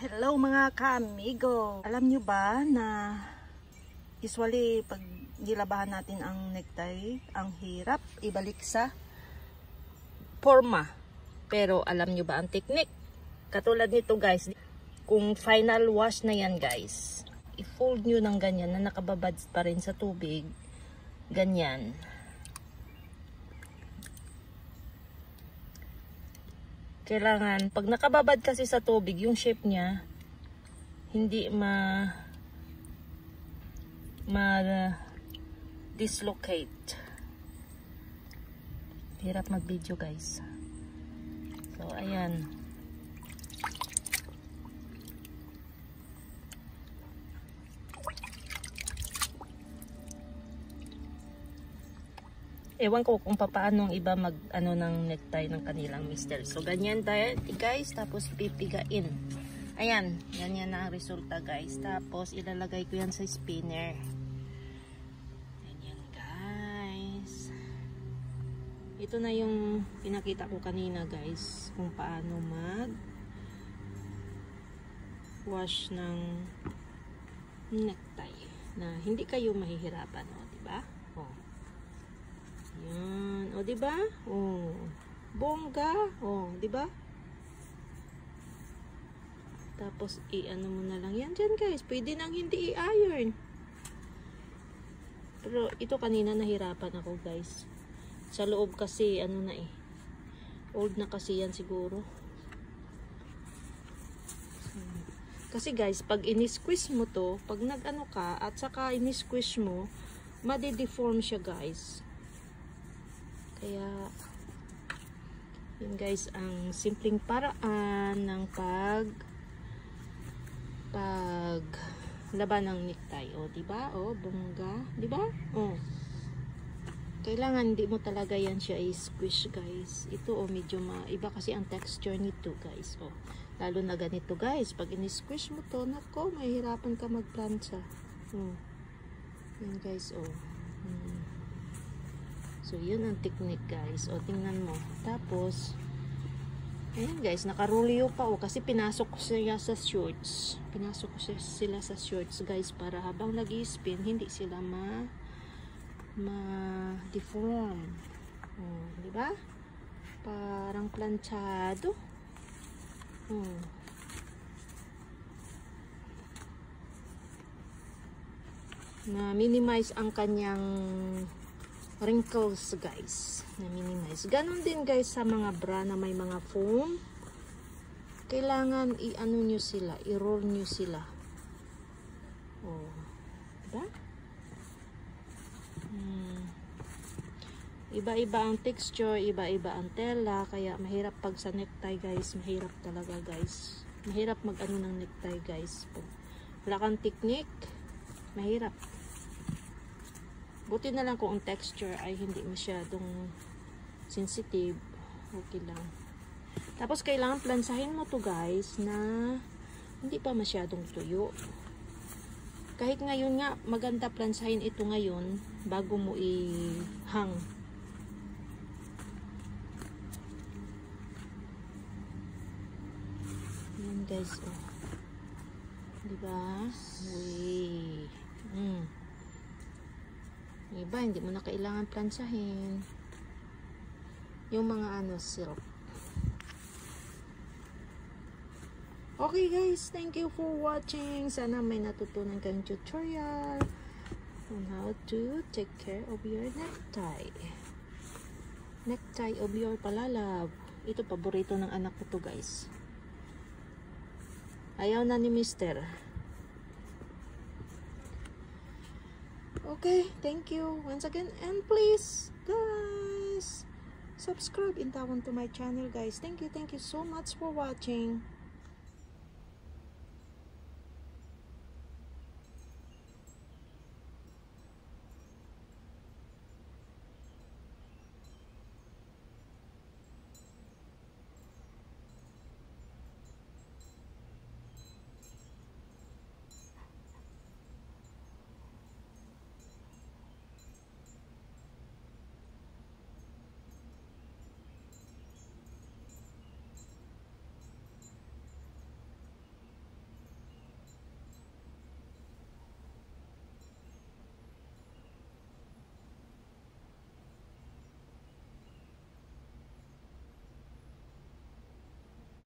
Hello mga ka-amigo! Alam nyo ba na usually pag nilabahan natin ang necktie, ang hirap ibalik sa forma. Pero alam nyo ba ang technique? Katulad nito guys, kung final wash na yan guys, i-fold nyo ng ganyan na nakababad pa rin sa tubig. Ganyan. Kailangan, pag nakababad kasi sa tubig, yung shape niya, hindi ma ma dislocate. Hirap mag-video guys. So, ayan. Ewan ko kung paano ang iba mag ano ng necktie ng kanilang mister. So ganyan tayo guys, tapos pipigain. Ayan, ganyan na ang resulta guys. Tapos ilalagay ko yan sa spinner. Ganyan guys. Ito na yung pinakita ko kanina guys, kung paano mag wash ng necktie na hindi kayo mahihirapan, o, oh, di ba? Oh. Yan. O, di ba? Oh. Bongga. O, di ba? Tapos, i-ano mo na lang yan dyan, guys. Pwede nang hindi i-iron. Pero, ito kanina nahirapan ako, guys. Sa loob kasi, ano na eh. Old na kasi yan siguro. Kasi guys, pag ini-squeeze mo to, pag nag-ano ka, at saka ini-squeeze mo, madi-deform siya guys. Kaya, yun guys, ang simpleng paraan ng pag pag laban ng necktie. O, diba? O, bongga. Diba? O. Kailangan hindi mo talaga yan siya i-squish guys. Ito o, medyo ma iba kasi ang texture nito guys. O, lalo na ganito guys. Pag in-squish mo to, nako, mahirapan ka magplancha. O. Yan guys, o. Hmm. So, yun ang technique guys. O, tingnan mo. Tapos, ayan guys, nakarulyo pa o. Kasi pinasok ko sila sa shorts. Pinasok ko sila sa shorts guys. Para habang nag spin hindi sila ma ma-deform. O, di ba? Parang planchado. O. na minimize ang kanyang wrinkles guys. Na minimize. Ganon din guys sa mga bra na may mga foam. Kailangan i-ano nyo sila i-roll nyo sila. Oh diba? Hmm. iba-iba ang texture iba-iba ang tela kaya mahirap pag sa necktie guys. Mahirap talaga guys. Mahirap mag ano ng necktie guys. Wala kang technique mahirap Buti na lang kung ang texture ay hindi masyadong sensitive. Okay lang. Tapos kailangan plansahin mo to guys na hindi pa masyadong tuyo. Kahit ngayon nga maganda plansahin ito ngayon bago mo i-hang. Yan guys oh. Diba? Uy. Mm. Iba, hindi mo na kailangan plansahin. Yung mga ano, silk. Okay guys, thank you for watching. Sana may natutunan kayong tutorial on how to take care of your necktie. Necktie of your palalab. Ito, paborito ng anak ko to guys. Ayaw na ni mister. Okay thank you once again. And please guys subscribe in tawon to my channel guys. Thank you thank you so much for watching